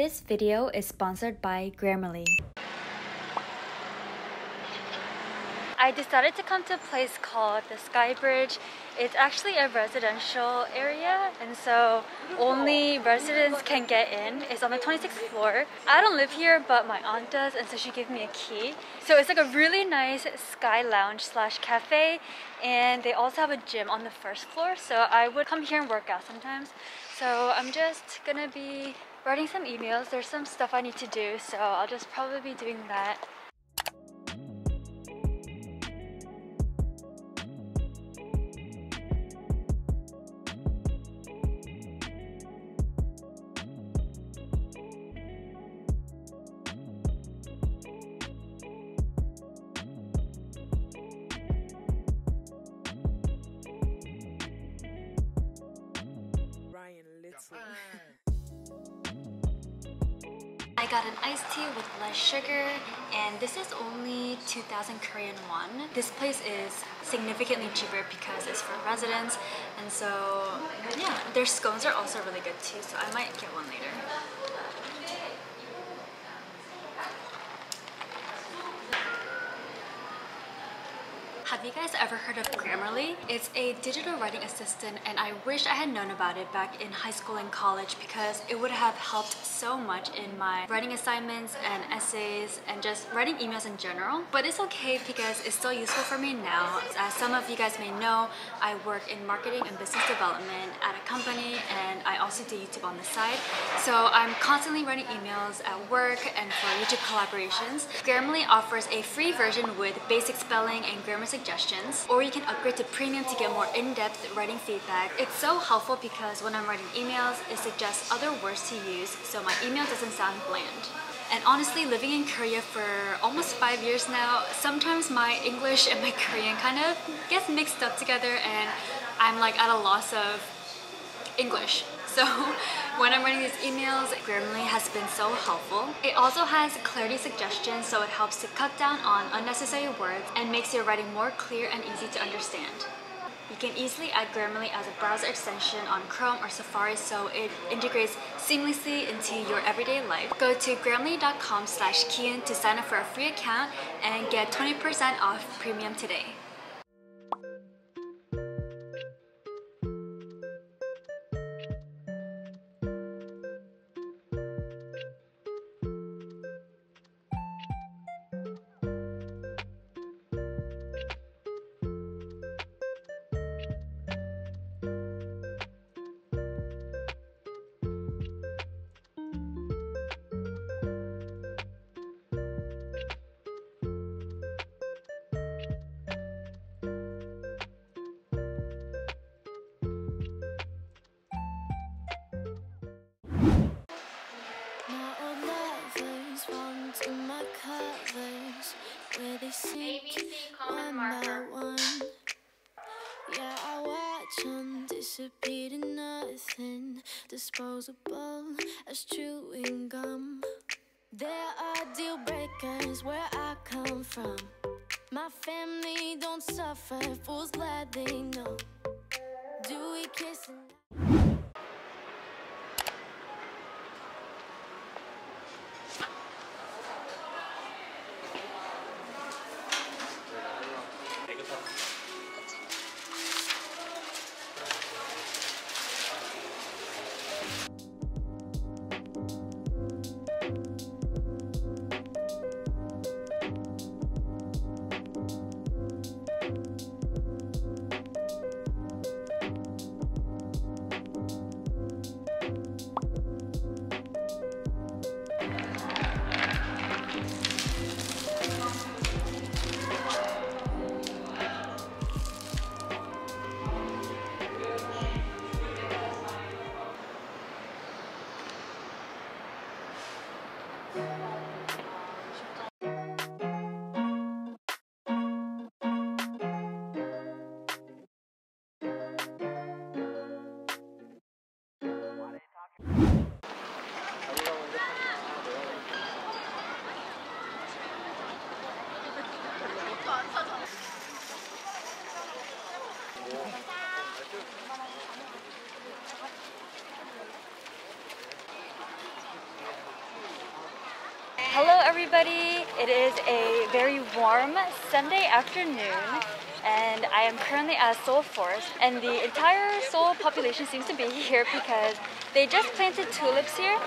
This video is sponsored by Grammarly. I decided to come to a place called the Sky Bridge. It's actually a residential area and so only residents can get in. It's on the 26th floor. I don't live here but my aunt does and so she gave me a key. So it's like a really nice sky lounge slash cafe and they also have a gym on the first floor so I would come here and work out sometimes. So I'm just gonna be writing some emails. There's some stuff I need to do so I'll just probably be doing that. Got an iced tea with less sugar and this is only 2000 Korean won. This place is significantly cheaper because it's for residents and so yeah, their scones are also really good too so I might get one later. Have you guys ever heard of Grammarly? It's a digital writing assistant and I wish I had known about it back in high school and college because it would have helped so much in my writing assignments and essays and just writing emails in general. But it's okay because it's still useful for me now. As some of you guys may know, I work in marketing and business development at a company and I also do YouTube on the side. So I'm constantly writing emails at work and for YouTube collaborations. Grammarly offers a free version with basic spelling and grammar suggestions, or you can upgrade to premium to get more in-depth writing feedback. It's so helpful because when I'm writing emails, it suggests other words to use so my email doesn't sound bland. And honestly, living in Korea for almost five years now, sometimes my English and my Korean kind of gets mixed up together and I'm like at a loss of English. So when I'm writing these emails, Grammarly has been so helpful. It also has clarity suggestions so it helps to cut down on unnecessary words and makes your writing more clear and easy to understand. You can easily add Grammarly as a browser extension on Chrome or Safari so it integrates seamlessly into your everyday life. Go to grammarly.com slash Kieun to sign up for a free account and get 20% off premium today. They sink one by one. Yeah, I watch them disappear to nothing, disposable as chewing gum. There are deal breakers where I come from. My family don't suffer, fools glad they know. Do we kiss and everybody. It is a very warm Sunday afternoon and I am currently at Seoul Forest and the entire Seoul population seems to be here because they just planted tulips here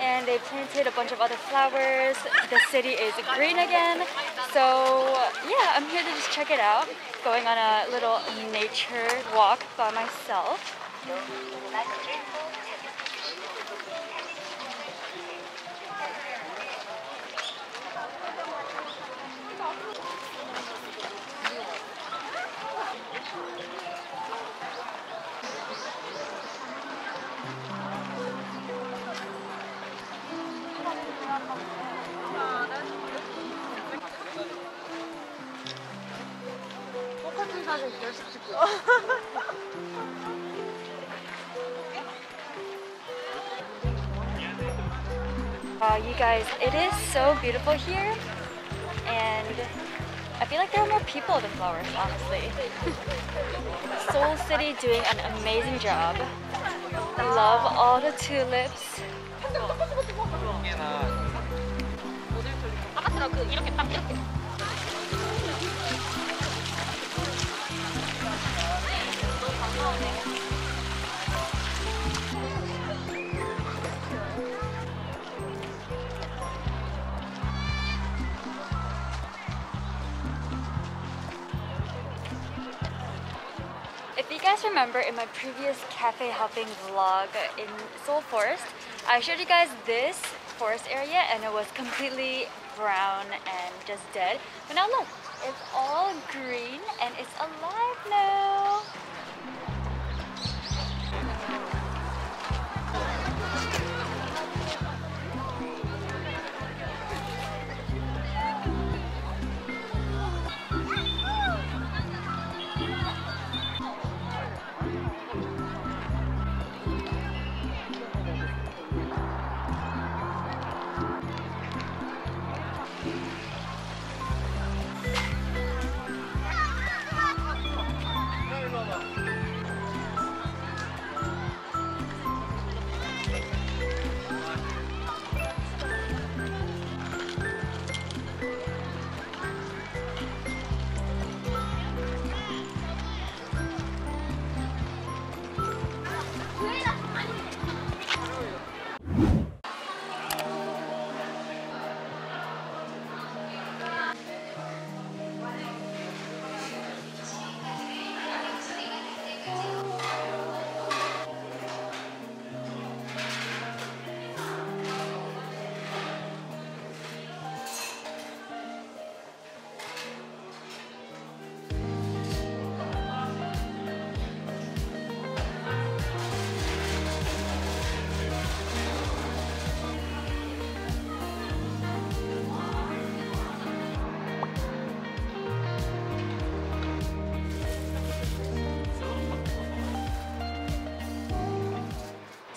and they planted a bunch of other flowers. The city is green again. So yeah, I'm here to just check it out. Going on a little nature walk by myself. Wow, you guys, it is so beautiful here and I feel like there are more people than flowers, honestly. Seoul City doing an amazing job. I love all the tulips. Guys remember in my previous cafe hopping vlog in Seoul Forest, I showed you guys this forest area and it was completely brown and just dead. But now look, it's all green and it's alive now.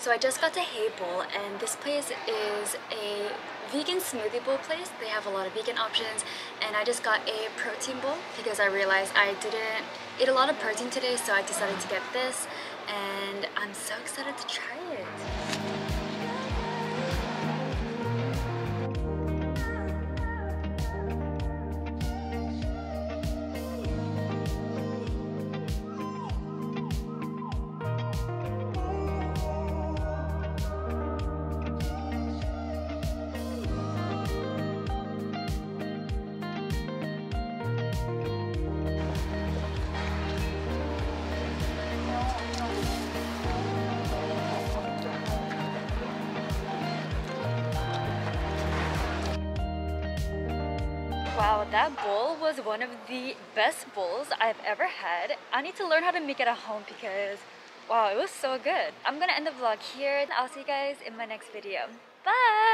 So I just got to Hey Bowl and this place is a vegan smoothie bowl place. They have a lot of vegan options and I just got a protein bowl because I realized I didn't eat a lot of protein today so I decided to get this and I'm so excited to try it. Wow, that bowl was one of the best bowls I've ever had. I need to learn how to make it at home because wow, it was so good. I'm gonna end the vlog here. I'll see you guys in my next video. Bye!